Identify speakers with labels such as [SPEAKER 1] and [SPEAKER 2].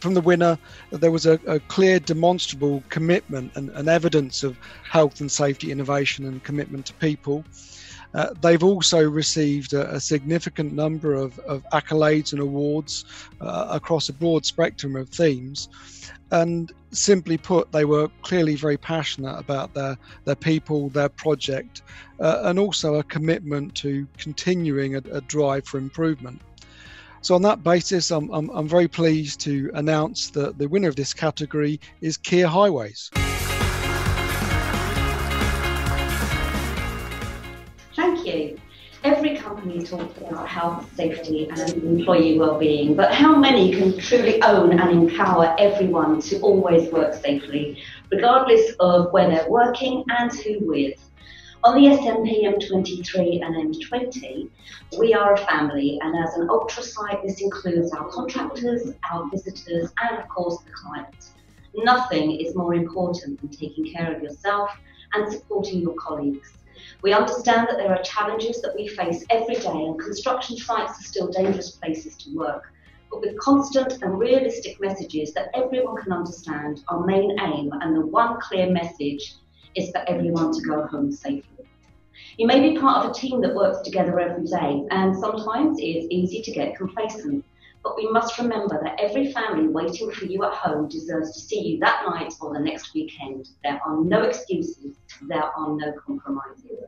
[SPEAKER 1] from the winner, there was a, a clear, demonstrable commitment and, and, evidence of health and safety innovation and commitment to people. Uh, they've also received a, a significant number of, of, accolades and awards uh, across a broad spectrum of themes. And simply put, they were clearly very passionate about their, their people, their project, uh, and also a commitment to continuing a, a drive for improvement. So, on that basis, I'm, I'm, I'm very pleased to announce that the winner of this category is Kier Highways.
[SPEAKER 2] Thank you. Every company talks about health, safety, and employee well-being, but how many can truly own and empower everyone to always work safely, regardless of where they're working and who with? On the SMP M23 and M20, we are a family, and as an ultra site, this includes our contractors, our visitors, and of course the clients. Nothing is more important than taking care of yourself and supporting your colleagues. We understand that there are challenges that we face every day, and construction sites are still dangerous places to work. But with constant and realistic messages that everyone can understand, our main aim and the one clear message is for everyone to go home safely. You may be part of a team that works together every day, and sometimes it is easy to get complacent. But we must remember that every family waiting for you at home deserves to see you that night or the next weekend. There are no excuses, there are no compromises.